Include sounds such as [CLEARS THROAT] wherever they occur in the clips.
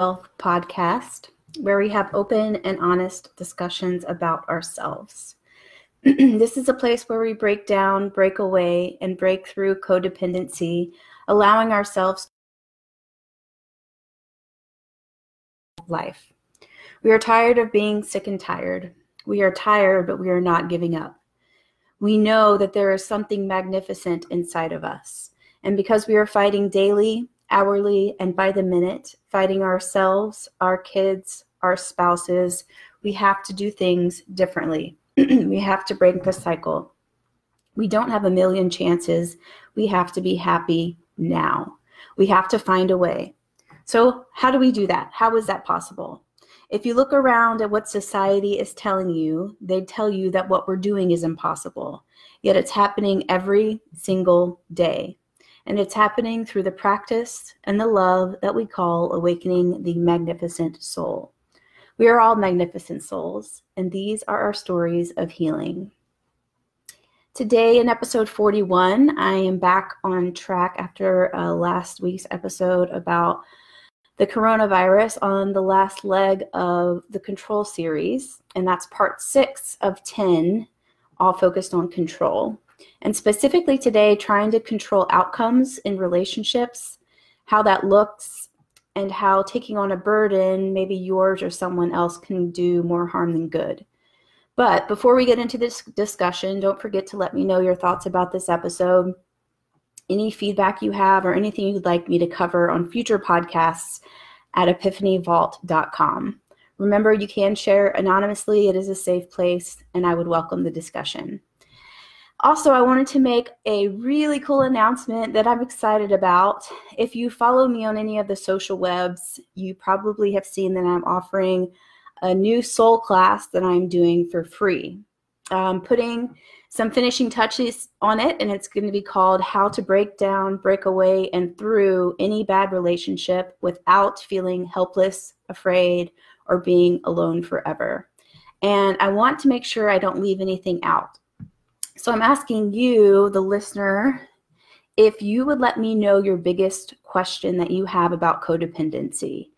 Podcast, where we have open and honest discussions about ourselves. [CLEARS THROAT] this is a place where we break down, break away, and break through codependency, allowing ourselves life. We are tired of being sick and tired. We are tired, but we are not giving up. We know that there is something magnificent inside of us. And because we are fighting daily, hourly, and by the minute, fighting ourselves, our kids, our spouses, we have to do things differently. [CLEARS THROAT] we have to break the cycle. We don't have a million chances. We have to be happy now. We have to find a way. So, how do we do that? How is that possible? If you look around at what society is telling you, they tell you that what we're doing is impossible. Yet it's happening every single day. And it's happening through the practice and the love that we call awakening the magnificent soul. We are all magnificent souls, and these are our stories of healing. Today, in episode 41, I am back on track after uh, last week's episode about the coronavirus on the last leg of the control series, and that's part six of 10, all focused on control. And specifically today, trying to control outcomes in relationships, how that looks, and how taking on a burden, maybe yours or someone else, can do more harm than good. But before we get into this discussion, don't forget to let me know your thoughts about this episode, any feedback you have, or anything you'd like me to cover on future podcasts at epiphanyvault.com. Remember, you can share anonymously, it is a safe place, and I would welcome the discussion. Also, I wanted to make a really cool announcement that I'm excited about. If you follow me on any of the social webs, you probably have seen that I'm offering a new soul class that I'm doing for free. I'm putting some finishing touches on it, and it's going to be called How to Break Down, Break Away, and Through Any Bad Relationship Without Feeling Helpless, Afraid, or Being Alone Forever. And I want to make sure I don't leave anything out. So I'm asking you, the listener, if you would let me know your biggest question that you have about codependency.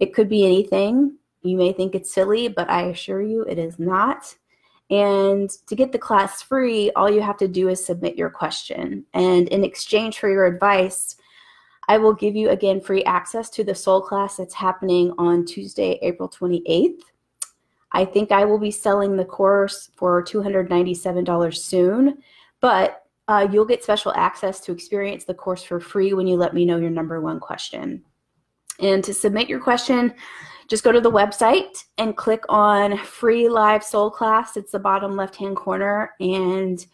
It could be anything. You may think it's silly, but I assure you it is not. And to get the class free, all you have to do is submit your question. And in exchange for your advice, I will give you again free access to the soul class that's happening on Tuesday, April 28th. I think I will be selling the course for $297 soon, but uh, you'll get special access to experience the course for free when you let me know your number one question. And to submit your question, just go to the website and click on free live soul class. It's the bottom left hand corner. And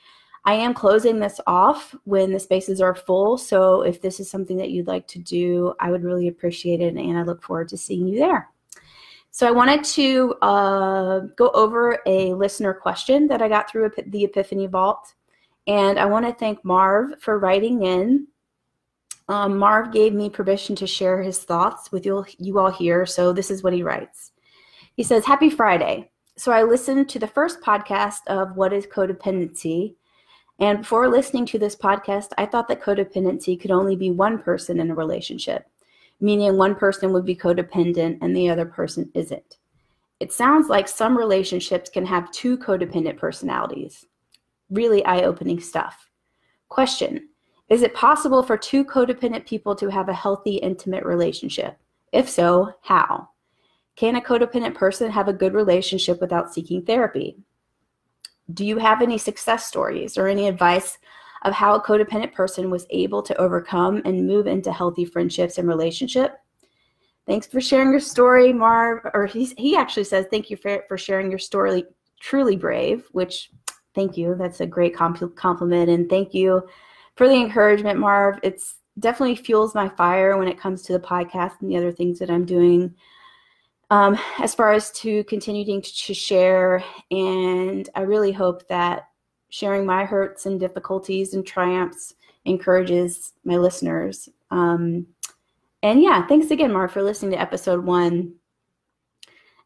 I am closing this off when the spaces are full. So if this is something that you'd like to do, I would really appreciate it. And I look forward to seeing you there. So I wanted to uh, go over a listener question that I got through the Epiphany Vault. And I want to thank Marv for writing in. Um, Marv gave me permission to share his thoughts with you, you all here. So this is what he writes. He says, Happy Friday. So I listened to the first podcast of What is Codependency. And before listening to this podcast, I thought that codependency could only be one person in a relationship meaning one person would be codependent and the other person isn't. It sounds like some relationships can have two codependent personalities. Really eye opening stuff. Question Is it possible for two codependent people to have a healthy, intimate relationship? If so, how? Can a codependent person have a good relationship without seeking therapy? Do you have any success stories or any advice of how a codependent person was able to overcome and move into healthy friendships and relationship. Thanks for sharing your story, Marv. Or he's, he actually says, thank you for, for sharing your story, truly brave, which thank you. That's a great compliment. And thank you for the encouragement, Marv. It's definitely fuels my fire when it comes to the podcast and the other things that I'm doing. Um, as far as to continuing to share, and I really hope that sharing my hurts and difficulties and triumphs encourages my listeners. Um, and yeah, thanks again, Mark, for listening to episode one.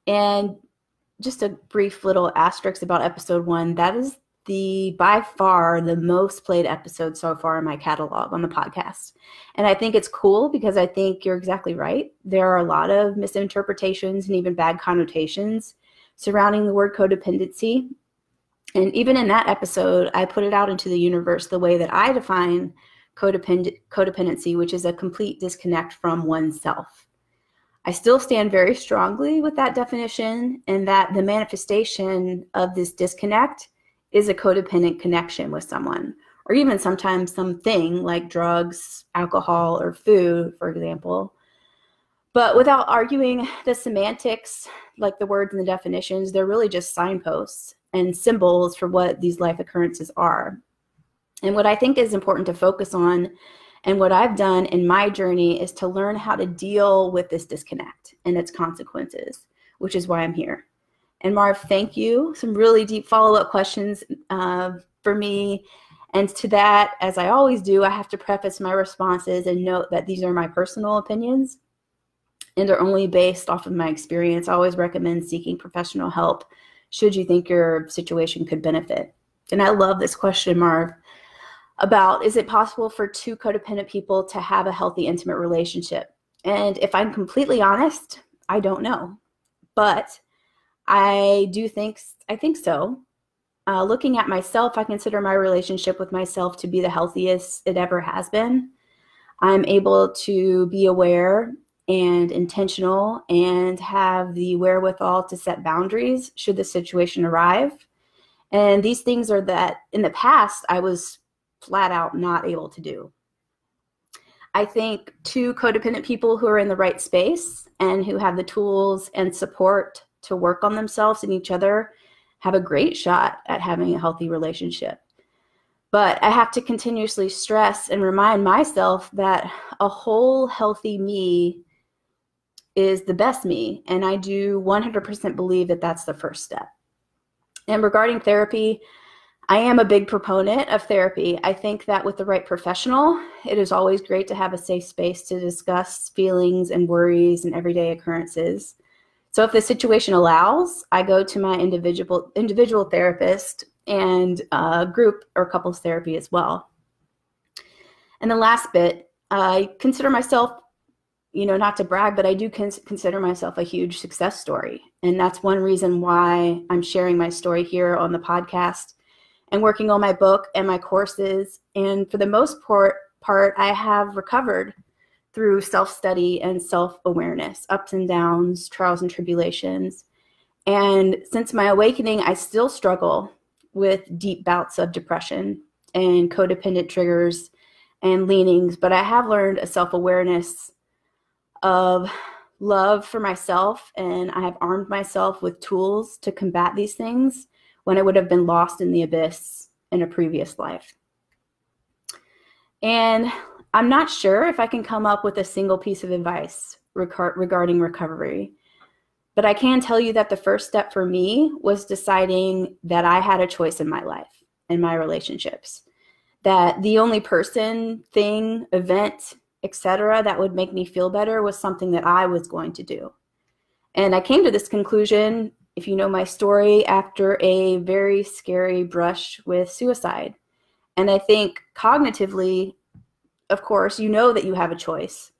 And just a brief little asterisk about episode one that is the by far the most played episode so far in my catalog on the podcast. And I think it's cool because I think you're exactly right. There are a lot of misinterpretations and even bad connotations surrounding the word codependency. And even in that episode, I put it out into the universe the way that I define codepend- codependency, which is a complete disconnect from oneself. I still stand very strongly with that definition, and that the manifestation of this disconnect is a codependent connection with someone, or even sometimes something like drugs, alcohol, or food, for example. But without arguing the semantics, like the words and the definitions, they're really just signposts and symbols for what these life occurrences are. And what I think is important to focus on and what I've done in my journey is to learn how to deal with this disconnect and its consequences, which is why I'm here. And Marv, thank you. Some really deep follow up questions uh, for me. And to that, as I always do, I have to preface my responses and note that these are my personal opinions and are only based off of my experience. I always recommend seeking professional help should you think your situation could benefit. And I love this question, Marv about is it possible for two codependent people to have a healthy, intimate relationship? And if I'm completely honest, I don't know. But I do think I think so. Uh, looking at myself, I consider my relationship with myself to be the healthiest it ever has been. I'm able to be aware and intentional and have the wherewithal to set boundaries should the situation arrive. And these things are that in the past I was flat out not able to do. I think two codependent people who are in the right space and who have the tools and support to work on themselves and each other have a great shot at having a healthy relationship. But I have to continuously stress and remind myself that a whole healthy me is the best me. And I do 100% believe that that's the first step. And regarding therapy, I am a big proponent of therapy. I think that with the right professional, it is always great to have a safe space to discuss feelings and worries and everyday occurrences. So if the situation allows, I go to my individual individual therapist and uh, group or couples therapy as well. And the last bit, I consider myself, you know, not to brag, but I do cons- consider myself a huge success story. And that's one reason why I'm sharing my story here on the podcast and working on my book and my courses. And for the most part, part I have recovered through self study and self awareness, ups and downs, trials and tribulations. And since my awakening, I still struggle with deep bouts of depression and codependent triggers and leanings, but I have learned a self awareness of love for myself, and I have armed myself with tools to combat these things when I would have been lost in the abyss in a previous life. And I'm not sure if I can come up with a single piece of advice regarding recovery. But I can tell you that the first step for me was deciding that I had a choice in my life and my relationships. That the only person, thing, event, etc., that would make me feel better was something that I was going to do. And I came to this conclusion if you know my story, after a very scary brush with suicide. And I think cognitively, of course, you know that you have a choice.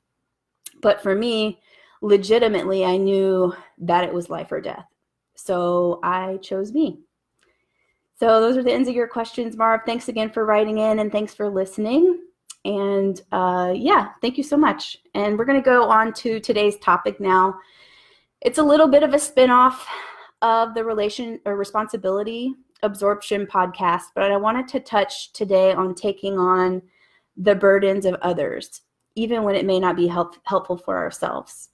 But for me, legitimately, I knew that it was life or death. So I chose me. So those are the ends of your questions, Marv. Thanks again for writing in and thanks for listening. And uh, yeah, thank you so much. And we're going to go on to today's topic now. It's a little bit of a spinoff of the relation or responsibility absorption podcast, but I wanted to touch today on taking on the burdens of others, even when it may not be help, helpful for ourselves.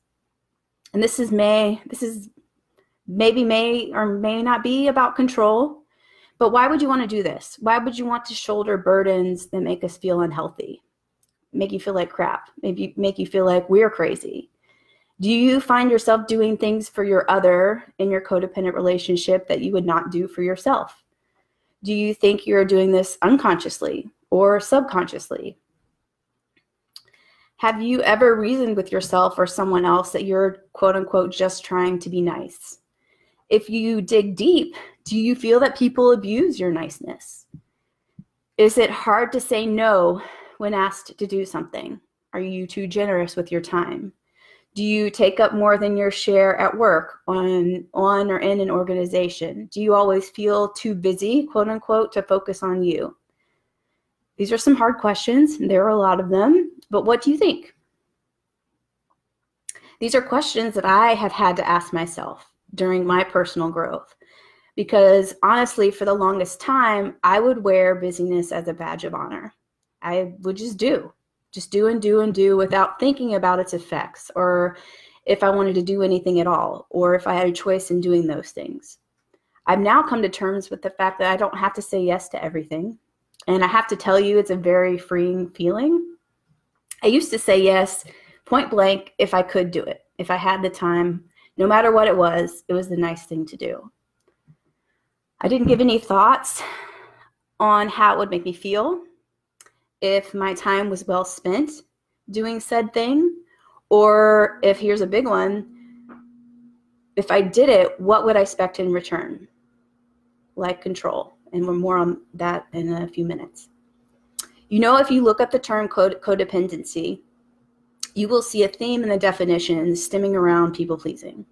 And this is may this is maybe may or may not be about control, but why would you want to do this? Why would you want to shoulder burdens that make us feel unhealthy, make you feel like crap, maybe make you feel like we're crazy? Do you find yourself doing things for your other in your codependent relationship that you would not do for yourself? Do you think you're doing this unconsciously or subconsciously? Have you ever reasoned with yourself or someone else that you're quote unquote just trying to be nice? If you dig deep, do you feel that people abuse your niceness? Is it hard to say no when asked to do something? Are you too generous with your time? Do you take up more than your share at work, on on or in an organization? Do you always feel too busy, quote unquote, to focus on you? These are some hard questions. There are a lot of them, but what do you think? These are questions that I have had to ask myself during my personal growth. Because honestly, for the longest time, I would wear busyness as a badge of honor. I would just do just do and do and do without thinking about its effects or if I wanted to do anything at all or if I had a choice in doing those things. I've now come to terms with the fact that I don't have to say yes to everything. And I have to tell you, it's a very freeing feeling. I used to say yes point blank if I could do it, if I had the time, no matter what it was, it was the nice thing to do. I didn't give any thoughts on how it would make me feel if my time was well spent doing said thing, or if here's a big one, if I did it, what would I expect in return? Like control. And we're more on that in a few minutes. You know, if you look up the term code, codependency, you will see a theme in the definition stemming around people pleasing,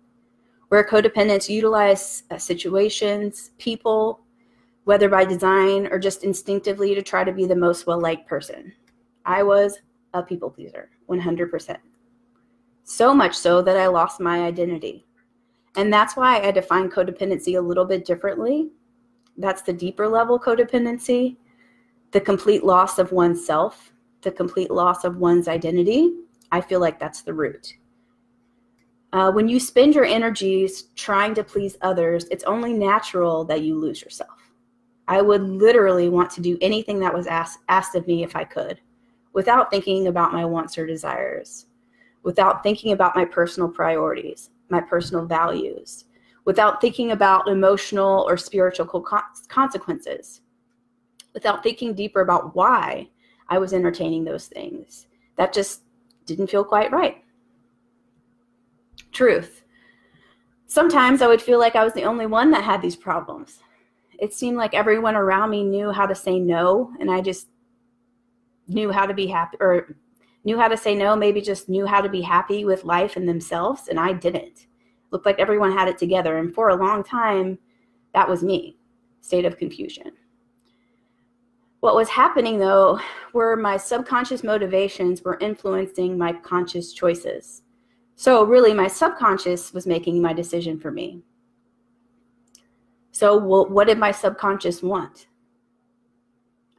where codependents utilize uh, situations, people, whether by design or just instinctively to try to be the most well liked person. I was a people pleaser, 100%. So much so that I lost my identity. And that's why I define codependency a little bit differently. That's the deeper level codependency, the complete loss of oneself, the complete loss of one's identity. I feel like that's the root. Uh, when you spend your energies trying to please others, it's only natural that you lose yourself. I would literally want to do anything that was asked, asked of me if I could, without thinking about my wants or desires, without thinking about my personal priorities, my personal values, without thinking about emotional or spiritual consequences, without thinking deeper about why I was entertaining those things. That just didn't feel quite right. Truth. Sometimes I would feel like I was the only one that had these problems. It seemed like everyone around me knew how to say no and i just knew how to be happy or knew how to say no maybe just knew how to be happy with life and themselves and i didn't. Looked like everyone had it together and for a long time that was me. State of confusion. What was happening though were my subconscious motivations were influencing my conscious choices so really my subconscious was making my decision for me so, well, what did my subconscious want?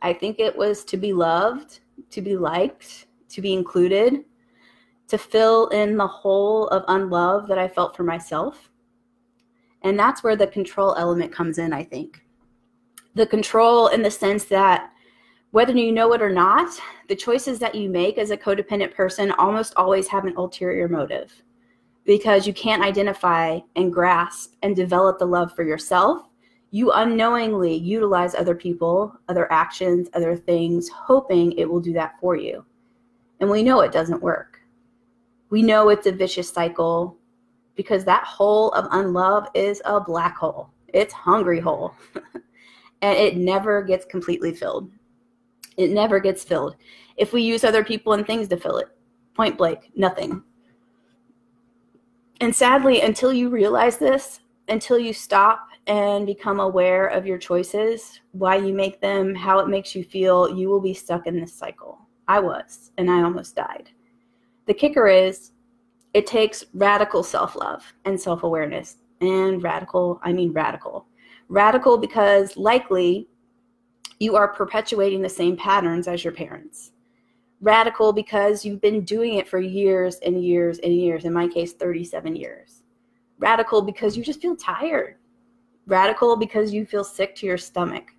I think it was to be loved, to be liked, to be included, to fill in the hole of unlove that I felt for myself. And that's where the control element comes in, I think. The control in the sense that whether you know it or not, the choices that you make as a codependent person almost always have an ulterior motive because you can't identify and grasp and develop the love for yourself you unknowingly utilize other people, other actions, other things, hoping it will do that for you. And we know it doesn't work. We know it's a vicious cycle because that hole of unlove is a black hole. It's hungry hole. [LAUGHS] and it never gets completely filled. It never gets filled. If we use other people and things to fill it, point blank, nothing. And sadly, until you realize this, until you stop and become aware of your choices, why you make them, how it makes you feel, you will be stuck in this cycle. I was, and I almost died. The kicker is it takes radical self love and self awareness. And radical, I mean radical. Radical because likely you are perpetuating the same patterns as your parents. Radical because you've been doing it for years and years and years, in my case, 37 years. Radical because you just feel tired Radical because you feel sick to your stomach.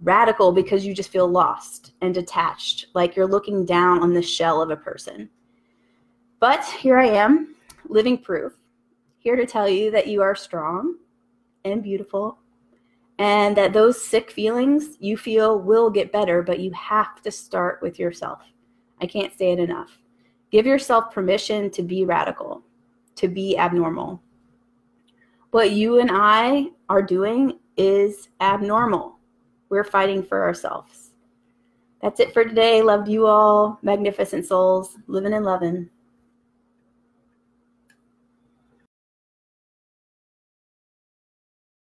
Radical because you just feel lost and detached, like you're looking down on the shell of a person. But here I am, living proof, here to tell you that you are strong and beautiful and that those sick feelings you feel will get better, but you have to start with yourself. I can't say it enough. Give yourself permission to be radical, to be abnormal, What you and I are doing is abnormal. We're fighting for ourselves. That's it for today. Loved you all. Magnificent souls. Living and loving.